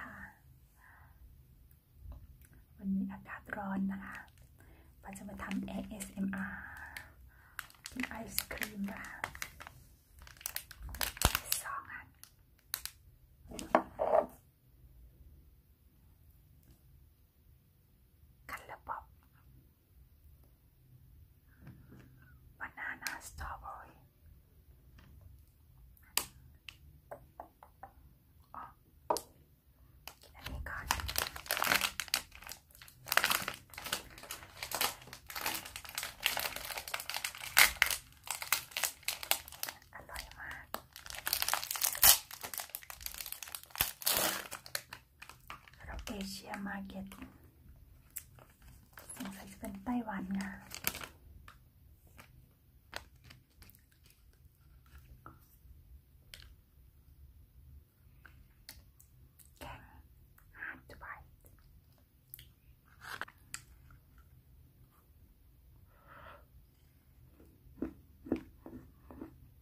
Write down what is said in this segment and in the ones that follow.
ค่ะ วันนี้อากาศร้อนนะคะป้าจะมาทำ ASMR กินไอศครีมค่ะสองอันคันละป๊อป banana strawberry อ๋อกินอันนี้ก่อนอร่อยมากสำหรับเอเชีย มาร์เก็ตสงสัยจะเป็นไต้หวันค่ะแข็ง hard to bite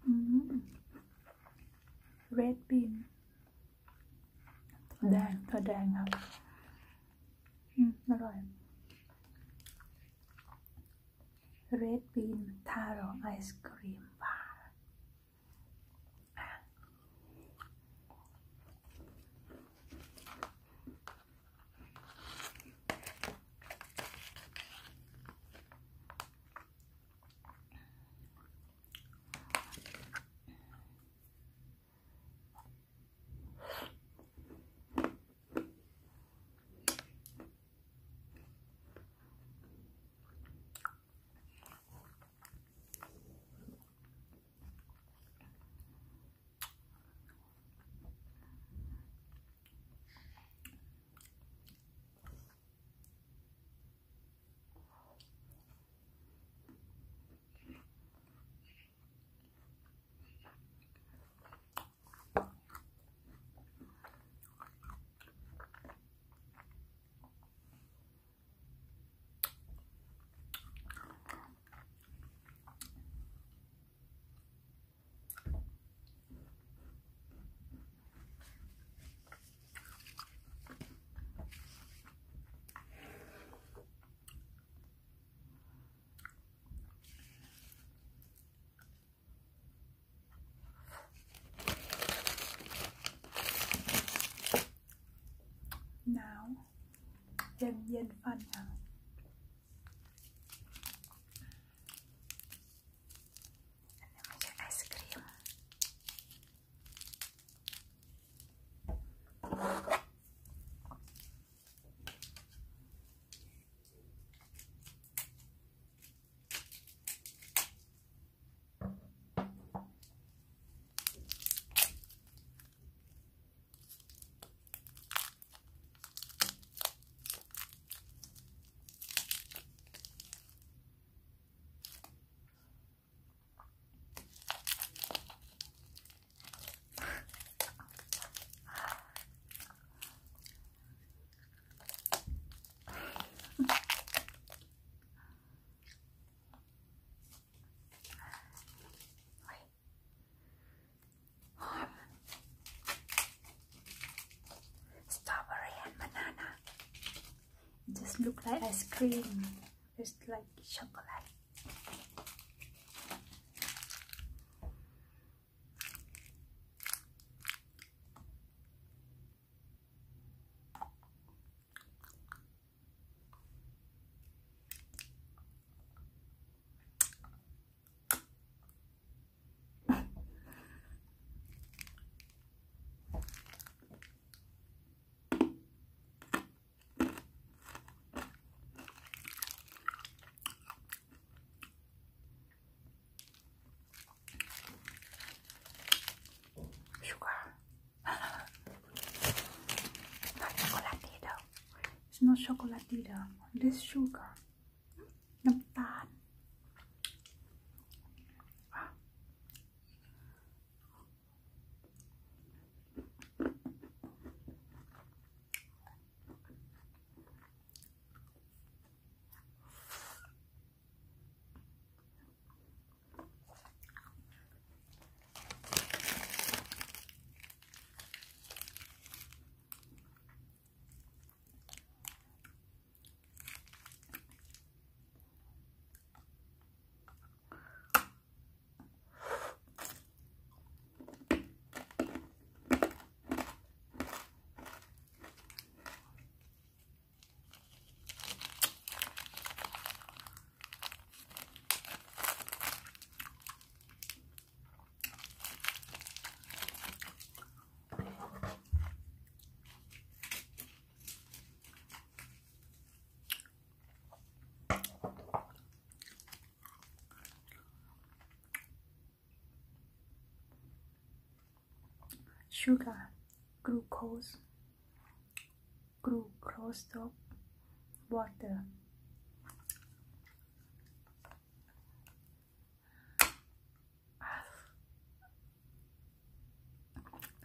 อืม red bean ถั่วแดงถั่วแดงครับ อืมอร่อย red bean taro ice cream บ้าหนาว เย็ ice cream. It's like chocolate. no chocolatito. This sugar sugar, glucose, glucose top, water.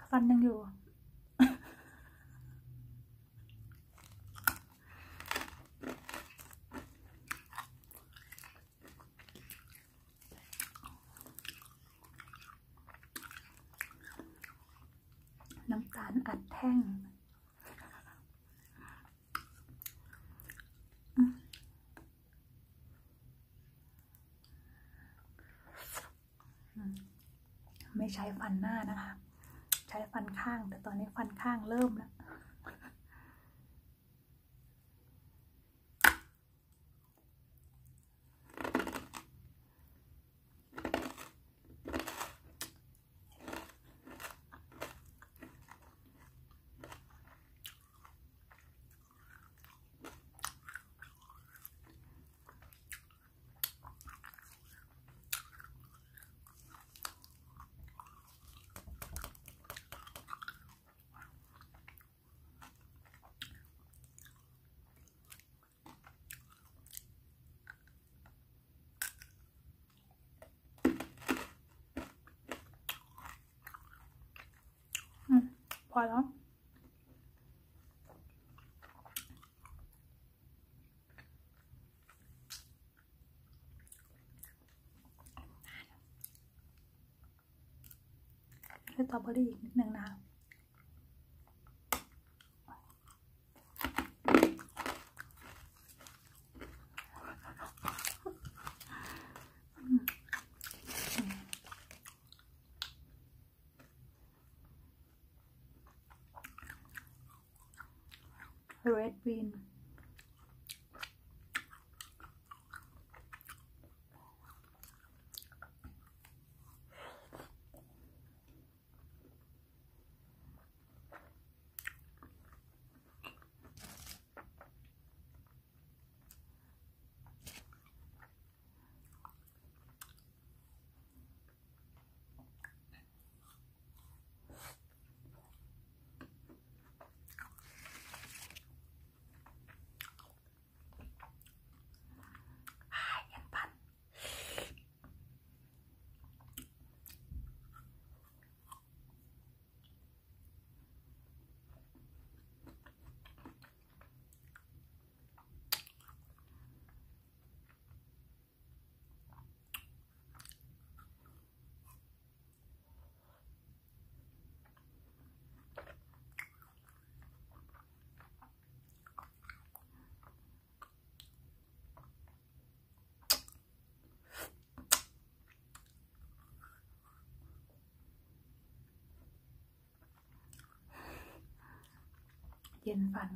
Phân đang vừa งอยู่น้ำตาลอัดแท่งไม่ใช้ฟันหน้านะคะ ใช้ฟันข้าง แต่ตอนนี้ฟันข้างเริ่มแล้ว อืมพ อแล้วสตรอเบอรี่อีกนิดนึงนะคะ red bean เย็นฟัน